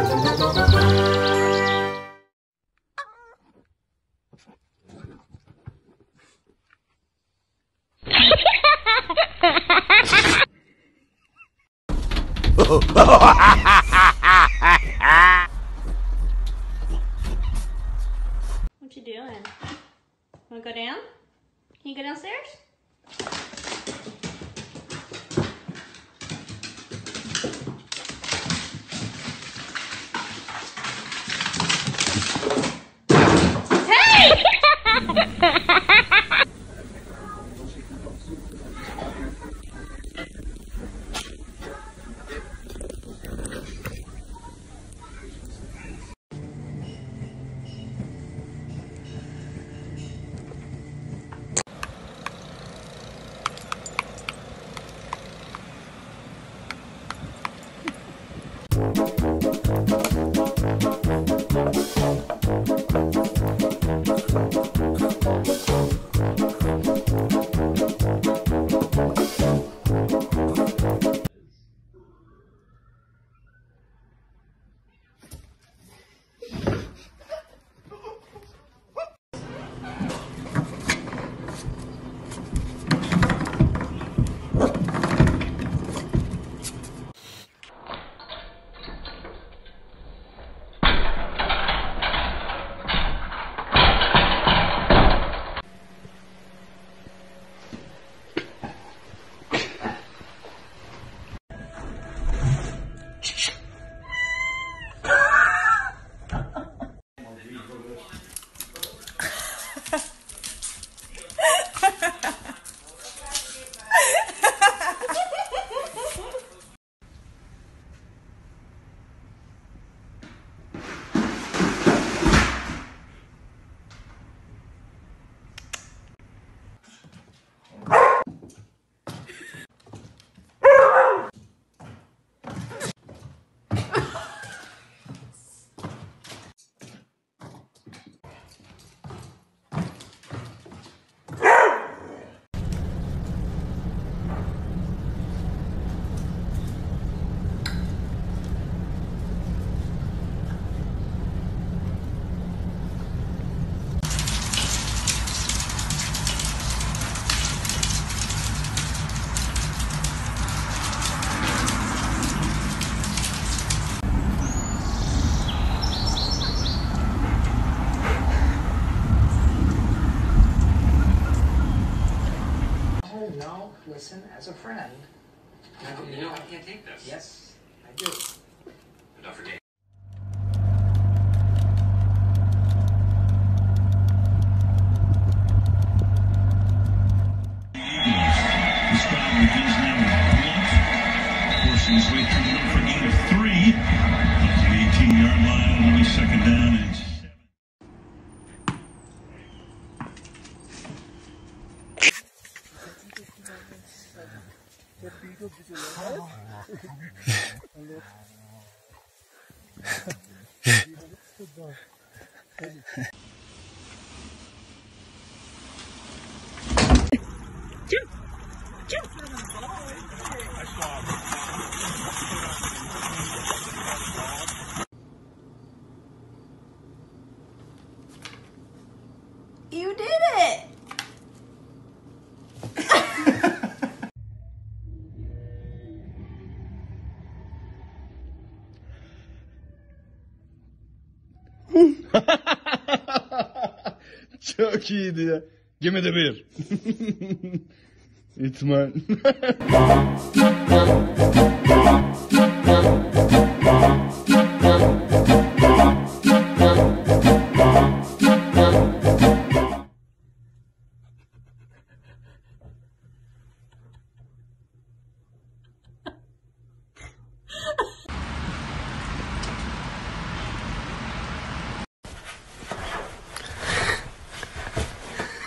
What you doing? Wanna go down? Can you go downstairs? Friend. No, you know, I can't take this. Yes, I do. But don't forget. You did it! Çok iyiydi ya. Give bir. İtman.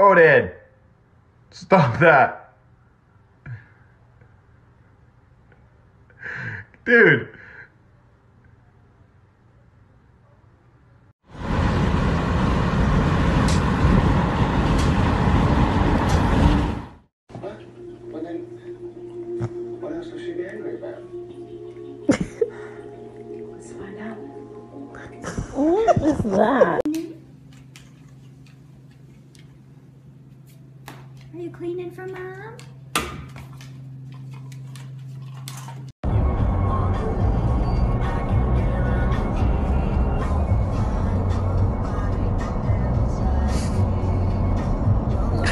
Odin! Stop that! Dude! But then,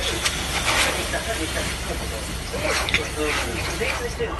してる。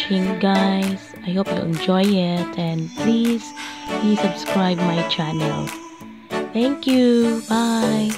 Watching guys. I hope you enjoy it and please please subscribe my channel. Thank you. Bye.